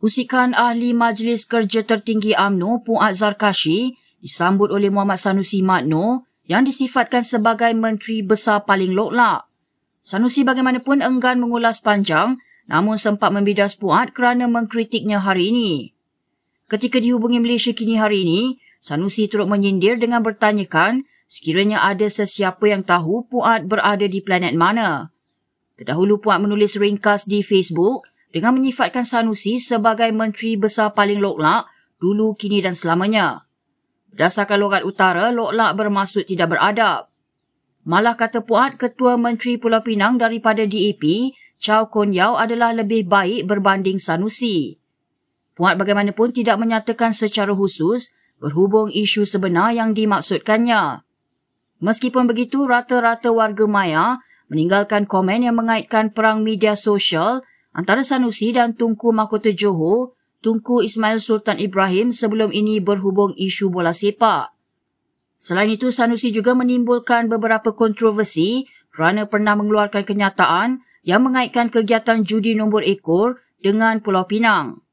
Usikan Ahli Majlis Kerja Tertinggi AMNO Puat Zarkashi disambut oleh Muhammad Sanusi Matno yang disifatkan sebagai Menteri Besar paling loklak. Sanusi bagaimanapun enggan mengulas panjang namun sempat membidas Puat kerana mengkritiknya hari ini. Ketika dihubungi Malaysia kini hari ini, Sanusi turut menyindir dengan bertanyakan sekiranya ada sesiapa yang tahu Puat berada di planet mana. Terdahulu Puat menulis ringkas di Facebook dengan menyifatkan Sanusi sebagai Menteri Besar paling loklak dulu, kini dan selamanya. Berdasarkan logat utara, loklak bermaksud tidak beradab. Malah kata Puat, Ketua Menteri Pulau Pinang daripada DAP, Chow Kon Yao adalah lebih baik berbanding Sanusi. Puat bagaimanapun tidak menyatakan secara khusus berhubung isu sebenar yang dimaksudkannya. Meskipun begitu, rata-rata warga Maya meninggalkan komen yang mengaitkan perang media sosial antara Sanusi dan Tunku Mahkota Johor, Tunku Ismail Sultan Ibrahim sebelum ini berhubung isu bola sepak. Selain itu, Sanusi juga menimbulkan beberapa kontroversi kerana pernah mengeluarkan kenyataan yang mengaitkan kegiatan judi nombor ekor dengan Pulau Pinang.